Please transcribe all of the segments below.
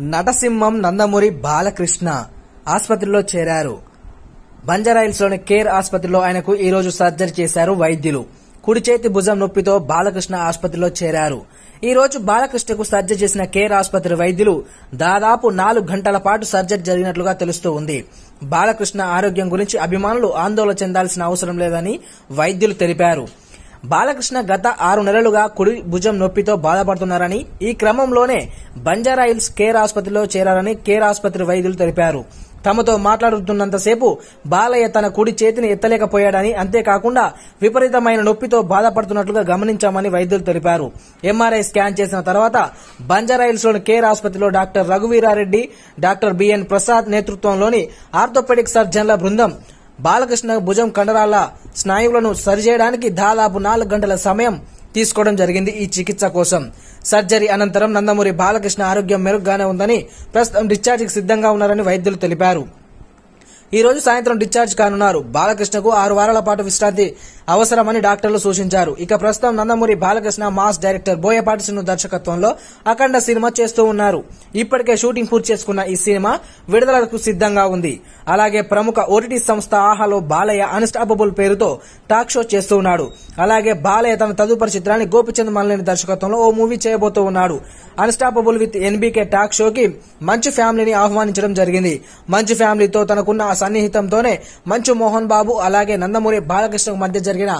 నటసింహం నందమూరి బాలకృష్ణ ఆసుపత్రిలో చేరారు. బంజారాయిల్స్లోని కేర్ ఆసుపత్రిలో ఆయనకు ఈరోజు సర్జరీ చేశారు వైద్యులు. కుడి చేతి భుజం నొప్పితో బాలకృష్ణ ఆసుపత్రిలో చేరారు. ఈ రోజు బాలకృష్ణకు సర్జరీ చేసిన కేర్ ఆసుపత్రి వైద్యులు దాదాపు నాలుగు గంటల పాటు సర్జరీ జరిగినట్లుగా తెలుస్తూ ఉంది. బాలకృష్ణ ఆరోగ్యం గురించి అభిమానులు ఆందోళన చెందాల్సిన అవసరం లేదని వైద్యులు తెలిపారు. బాలకృష్ణ గత ఆరు నెలలుగా కుడి భుజం నొప్పితో బాధపడుతున్నారని ఈ క్రమంలోనే బంజారాయిల్స్ కేర్ ఆసుపత్రిలో చేరారని కేర్ ఆసుపత్రి వైద్యులు తెలిపారు. తమతో మాట్లాడుతున్నంతసేపు బాలయ్య తన కుడి చేతిని ఎత్తలేకపోయాడని అంతేకాకుండా విపరీతమైన నొప్పితో బాధపడుతున్నట్లుగా గమనించామని వైద్యులు తెలిపారు. ఎంఆర్ఐ స్కాన్ చేసిన తర్వాత బంజారాయిల్స్లోని కేర్ ఆసుపత్రిలో doctor Raghuveera Reddy doctor BN Prasad నేతృత్వంలోని ఆర్థోపెడిక్ సర్జన్ల బృందం బాలకృష్ణ భుజం కండరాల స్నాయువులను సరిచేయడానికి దాదాపు నాలుగు గంటల సమయం తీసుకోవడం జరిగింది ఈ చికిత్స కోసం. సర్జరీ అనంతరం నందమూరి బాలకృష్ణ ఆరోగ్యం మెరుగ్గానే ఉందని ప్రస్తుతం డిశ్చార్జికి సిద్ధంగా ఉన్నారని వైద్యులు తెలిపారు. ఈ రోజు సాయంత్రం డిశ్చార్జ్ కానున్నారు. బాలకృష్ణకు ఆరు వారాల పాటు విశ్రాంతి అవసరమని డాక్టర్లు సూచించారు. ఇక ప్రస్తుతం నందమూరి బాలకృష్ణ మాస్ డైరెక్టర్ బోయపాటి శ్రీను దర్శకత్వంలో అఖండ సినిమా చేస్తూ ఉన్నారు. ఇప్పటికే షూటింగ్ పూర్తి చేసుకున్న ఈ సినిమా విడుదలకు సిద్ధంగా ఉంది. అలాగే ప్రముఖ ఓటీటీ సంస్థ ఆహాలో బాలయ్య అన్స్టాపబుల్ పేరుతో టాక్ షో చేస్తూ ఉన్నాడు. అలాగే బాలయ్య తన తదుపరి చిత్రాన్ని గోపిచంద్ మల్లేని దర్శకత్వంలో ఓ మూవీ చేయబోతూ ఉన్నాడు. అన్స్టాపబుల్ విత్ ఎన్బీకే టాక్ షోకి మంచు ఫ్యామిలీని ఆహ్వానించడం జరిగింది. మంచు ఫ్యామిలీతో తనకున్న సన్నిహితంతోనే మంచు మోహన్ బాబు అలాగే నందమూరి బాలకృష్ణకు మధ్య జరిగిన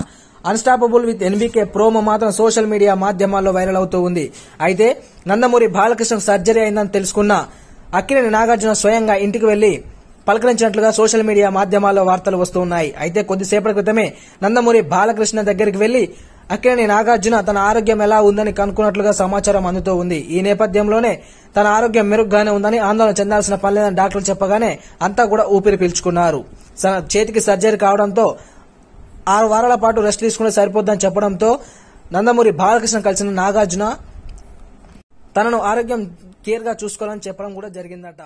అన్స్టాపబుల్ విత్ ఎన్బీకే ప్రోమో మాత్రం సోషల్ మీడియా మాధ్యమాల్లో వైరల్ అవుతూ ఉంది. అయితే నందమూరి బాలకృష్ణ సర్జరీ అయిందని తెలుసుకున్న అక్కినేని నాగార్జున స్వయంగా ఇంటికి వెళ్ళి పలకరించినట్లుగా సోషల్ మీడియా మాధ్యమాల్లో వార్తలు వస్తున్నాయి అయితే కొద్దిసేపటి క్రితమే నందమూరి బాలకృష్ణ దగ్గరికి వెళ్ళి అక్కినేని నాగార్జున తన ఆరోగ్యం ఎలా ఉందని కనుక్కున్నట్లుగా సమాచారం అందుతూ ఉంది. ఈ నేపథ్యంలోనే తన ఆరోగ్యం మెరుగ్గానే ఉందని ఆందోళన చెందాల్సిన పనిలేదని డాక్టర్లు చెప్పగానే అంతా కూడా ఊపిరి పీల్చుకున్నారు. తన చేతికి సర్జరీ కావడంతో ఆరు వారాల పాటు రెస్ట్ తీసుకుంటే సరిపోద్దని చెప్పడంతో నందమూరి బాలకృష్ణ కలిసిన నాగార్జున తనను ఆరోగ్యం కేర్గా చూసుకోవాలని చెప్పడం కూడా జరిగిందట.